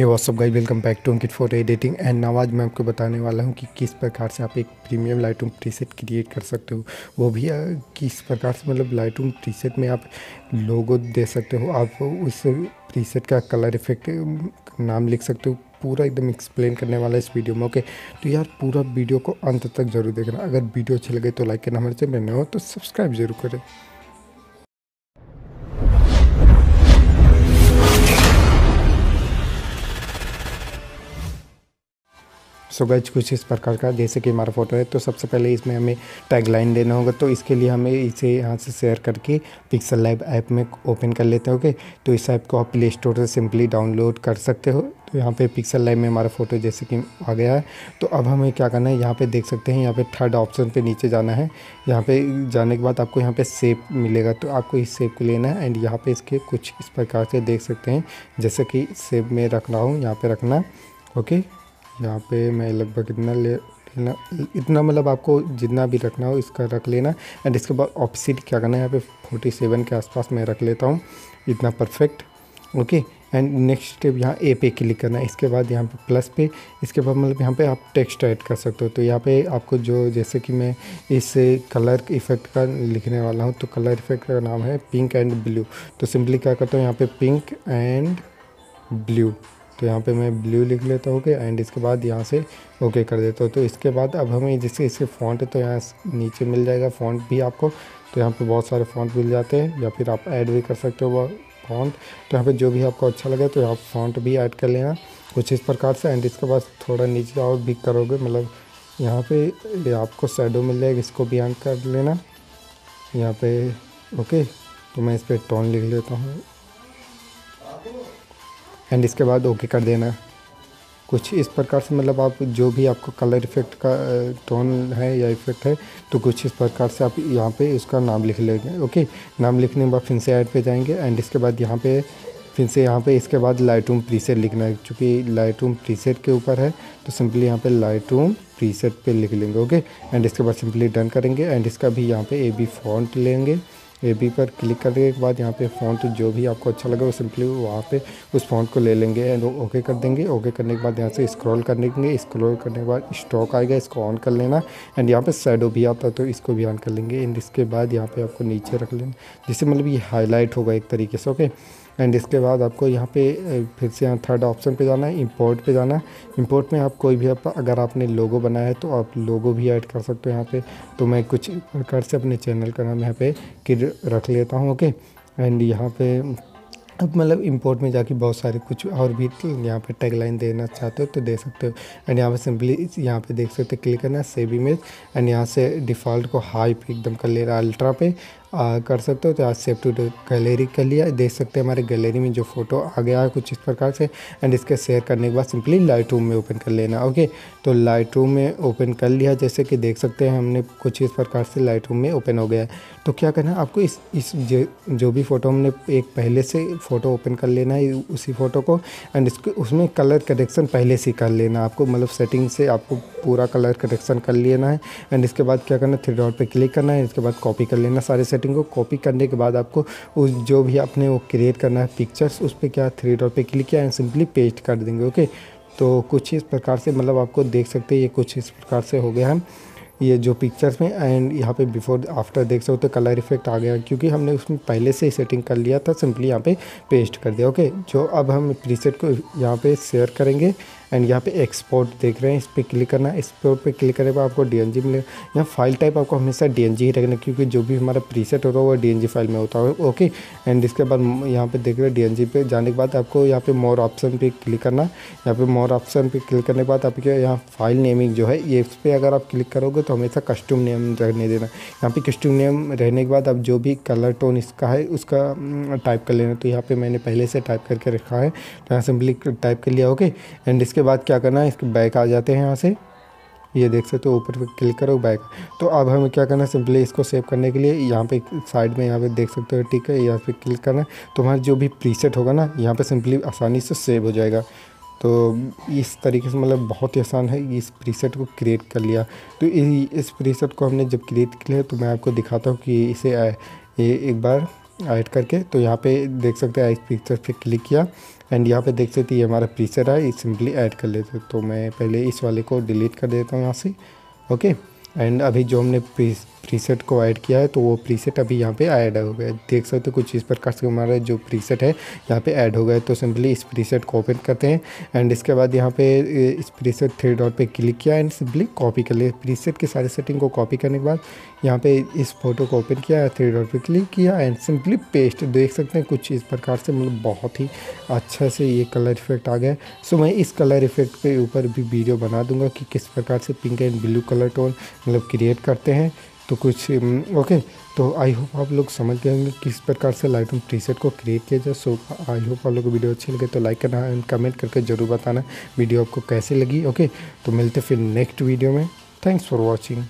Hey WhatsApp guys welcome back to Ankit photo editing and Nawaz मैं आपको बताने वाला हूँ कि किस प्रकार से आप एक प्रीमियम लाइटूम प्रीसेट क्रिएट कर सकते हो। वो भी किस प्रकार से मतलब लाइटूम प्रीसेट में आप लोगो दे सकते हो। आप उस प्रीसेट का कलर इफ़ेक्ट नाम लिख सकते हो। पूरा एकदम एक्सप्लेन करने वाला है इस वीडियो में ओके तो यार, पूरा वीडियो को अंत तक ज़रूर देखना। अगर वीडियो अच्छी लगे तो लाइक करना हमारे चैनल में हो तो सब्सक्राइब ज़रूर करें। सो गज कुछ इस प्रकार का, जैसे कि हमारा फ़ोटो है तो सबसे पहले इसमें हमें टैग लाइन देना होगा तो इसके लिए हमें इसे यहाँ से शेयर करके पिक्सल लैब ऐप में ओपन कर लेते होगे तो इस ऐप को आप प्ले स्टोर से सिंपली डाउनलोड कर सकते हो। तो यहाँ पे पिक्सल लाइव में हमारा फ़ोटो जैसे कि आ गया है। तो अब हमें क्या करना है, यहाँ पे देख सकते हैं, यहाँ पे थर्ड ऑप्शन पे नीचे जाना है। यहाँ पे जाने के बाद आपको यहाँ पे सेप मिलेगा तो आपको इस सेप को लेना है एंड यहाँ पे इसके कुछ इस प्रकार से देख सकते हैं, जैसे कि सेप में रखना हो, यहाँ पर रखना ओके यहाँ पे मैं लगभग इतना ले लेना इतना मतलब आपको जितना भी रखना हो इसका रख लेना। एंड इसके बाद ऑपोजिट क्या करना है? यहाँ पे फोर्टी सेवन के आसपास मैं रख लेता हूँ। इतना perfect okay and next step यहाँ ए पे क्लिक करना है। इसके बाद यहाँ पे प्लस पे, इसके बाद मतलब यहाँ पे आप टेक्स्ट ऐड कर सकते हो। तो यहाँ पे आपको जो, जैसे कि मैं इस कलर इफ़ेक्ट का लिखने वाला हूँ तो कलर इफ़ेक्ट का नाम है पिंक एंड ब्लू तो सिंपली क्या करता हूँ, यहाँ पे पिंक एंड ब्लू तो यहाँ पे मैं ब्लू लिख लेता हूँ ओके एंड इसके बाद यहाँ से ओके कर देता हूँ। तो इसके बाद अब हमें जैसे इसके फ़ॉन्ट तो यहाँ नीचे मिल जाएगा फ़ॉन्ट भी आपको। तो यहाँ पे बहुत सारे फ़ॉन्ट मिल जाते हैं, या फिर आप ऐड भी कर सकते हो वह फ़ॉन्ट तो यहाँ पे जो भी आपको अच्छा लगे तो यहाँ फ़ॉन्ट भी ऐड कर लेना, कुछ इस प्रकार से। एंड इसके बाद थोड़ा नीचे और भी करोगे मतलब यहाँ पे आपको सैडो मिल जाएगा, इसको भी ऑन कर लेना। यहाँ पे ओके तो मैं इस पर टोन लिख लेता हूँ। एंड इसके बाद ओके कर देना। कुछ इस प्रकार से मतलब आप जो भी आपको कलर इफ़ेक्ट का टोन है या इफ़ेक्ट है तो कुछ इस प्रकार से आप यहाँ पे उसका नाम लिख लेंगे ओके नाम लिखने के बाद फिर से ऐड पे जाएँगे। एंड इसके बाद यहाँ पे, फिर से यहाँ पे इसके बाद लाइटूम प्रीसेट लिखना है। क्योंकि लाइटूम प्रीसेट के ऊपर है तो सिंपली यहाँ पे लाइटूम प्रीसेट पे लिख लेंगे ओके एंड इसके बाद सिंपली डन करेंगे। एंड इसका भी यहाँ पे ए बी फॉन्ट लेंगे। ए बी पर क्लिक करने के बाद यहाँ पे फ़ॉन्ट जो भी आपको अच्छा लगे वो सिंपली वहाँ पे उस फ़ॉन्ट को ले लेंगे एंड ओके कर देंगे। ओके करने के बाद यहाँ से स्क्रॉल करने देंगे स्क्रॉल करने के बाद स्टॉक आएगा, इसको ऑन कर लेना एंड यहाँ पे साइडो भी आता है तो इसको भी ऑन कर लेंगे एंड इसके बाद यहाँ पे आपको नीचे रख लेना। जिससे मतलब ये हाईलाइट होगा एक तरीके से ओके एंड इसके बाद आपको यहाँ पे फिर से यहाँ थर्ड ऑप्शन पे जाना है इंपोर्ट पे जाना है। इंपोर्ट में आप कोई भी आप, अगर आपने लोगो बनाया है तो आप लोगो भी ऐड कर सकते हो यहाँ पे। तो मैं कुछ प्रकार से अपने चैनल का नाम यहाँ पे किड रख लेता हूँ ओके एंड यहाँ पे, अब मतलब इंपोर्ट में जाके बहुत सारे कुछ और भी यहाँ पे टैग लाइन देना चाहते हो तो दे सकते हो। एंड यहाँ पे सिंपली यहाँ पे देख सकते हो क्लिक करना सेव इमेज एंड यहाँ से डिफ़ॉल्ट को हाई पे एकदम कर ले रहा है अल्ट्रा पे। आ, कर सकते हो तो आज सेव टू गैलरी कर लिया देख सकते हैं हमारे गैलरी में जो फ़ोटो आ गया है कुछ इस प्रकार से एंड इसके शेयर करने के बाद सिंपली लाइट रूम में ओपन कर लेना ओके तो लाइट रूम में ओपन कर लिया जैसे कि देख सकते हैं हमने कुछ इस प्रकार से लाइट रूम में ओपन हो गया है। तो क्या करना है आपको इस इस जो भी फ़ोटो हमने एक पहले से फ़ोटो ओपन कर लेना है उसी फ़ोटो को एंड इसको उसमें कलर करेक्शन पहले से कर लेना आपको मतलब सेटिंग से आपको पूरा कलर करेक्शन कर लेना है एंड इसके बाद क्या करना थ्री डॉट पर क्लिक करना है इसके बाद कॉपी कर लेना सारे को कॉपी करने के बाद आपको उस जो भी आपने वो क्रिएट करना है पिक्चर्स उस पर क्या थ्री डॉट पे क्लिक किया एंड सिंपली पेस्ट कर देंगे ओके तो कुछ इस प्रकार से मतलब आपको देख सकते हैं, ये कुछ इस प्रकार से हो गया है। ये जो पिक्चर्स में एंड यहाँ पे बिफोर आफ्टर देख सकते हो तो कलर इफ़ेक्ट आ गया, क्योंकि हमने उसमें पहले से ही सेटिंग कर लिया था सिंपली यहाँ पे पेस्ट कर दिया ओके जो अब हम प्रीसेट को यहाँ पे शेयर करेंगे एंड यहाँ पे एक्सपोर्ट देख रहे हैं, इस पर क्लिक करना एक्सपोर्ट पे क्लिक करने पर आपको डीएनजी मिलेगा। यहाँ फ़ाइल टाइप आपको हमेशा डीएनजी ही रखना, क्योंकि जो भी हमारा प्रीसेट होता है वो डीएनजी फ़ाइल में होता है। ओके एंड इसके बाद यहाँ पे देख रहे हैं डीएनजी पे जाने के बाद आपको यहाँ पे मोर ऑप्शन पे क्लिक करना। यहाँ पे मोर ऑप्शन पे क्लिक करने के बाद आपके यहाँ फ़ाइल नेमिंग जो है, ये इस पर अगर आप क्लिक करोगे तो हमेशा कस्टम नेम रहने देना। यहाँ पे कस्टम नेम रहने के बाद आप जो भी कलर टोन इसका है, उसका टाइप कर लेना। तो यहाँ पर मैंने पहले से टाइप करके रखा है। तो यहाँ सिंपली टाइप कर लिया ओके एंड इसके बाद क्या करना है? इसके बैक आ जाते हैं यहाँ से। ये देख सकते हो, ऊपर पे क्लिक करो, बैक। तो अब हमें क्या करना है? सिंपली इसको सेव करने के लिए यहाँ पे साइड में यहाँ पे देख सकते हो, ठीक है, यहाँ पे क्लिक करना है। तो हमारा जो भी प्रीसेट होगा ना, यहाँ पे सिंपली आसानी से सेव हो जाएगा। तो इस तरीके से मतलब बहुत ही आसान है इस प्रीसेट को क्रिएट कर लिया। तो इस प्रीसेट को हमने जब क्रिएट किया तो मैं आपको दिखाता हूँ कि इसे ये एक बार ऐड करके तो यहाँ पे देख सकते हैं, इस पिक्चर पे क्लिक किया। एंड यहाँ पे देख सकते ये हमारा प्रीसेट है सिंपली ऐड कर लेते तो मैं पहले इस वाले को डिलीट कर देता हूँ यहाँ से ओके एंड अभी जो हमने प्रीसेट को ऐड किया है तो वो प्रीसेट अभी यहाँ पे ऐड हो गया। देख सकते हो कुछ इस प्रकार से हमारा जो प्रीसेट है, यहाँ पे ऐड हो गया तो सिंपली इस प्रीसेट को ओपन करते हैं एंड इसके बाद यहाँ पे इस प्रीसेट थ्री डॉट पे क्लिक किया एंड सिंपली कॉपी कर लिया। प्रीसेट के सारे सेटिंग को कॉपी करने के बाद यहाँ पे इस फ़ोटो को ओपन किया थ्री डॉट पे क्लिक किया एंड सिंपली पेस्ट देख सकते हैं कुछ इस प्रकार से मतलब बहुत ही अच्छा से ये कलर इफ़ेक्ट आ गया। सो मैं इस कलर इफ़ेक्ट के ऊपर भी वीडियो बना दूँगा कि किस प्रकार से pink and blue colour tone मतलब क्रिएट करते हैं। तो कुछ ओके तो आई होप आप लोग समझ गए होंगे किस प्रकार से लाइट रूम प्रीसेट को क्रिएट किया जाए। सो आई होप आप लोग को वीडियो अच्छी लगे तो लाइक करना एंड कमेंट करके ज़रूर बताना वीडियो आपको कैसे लगी। ओके तो मिलते फिर नेक्स्ट वीडियो में। Thanks for watching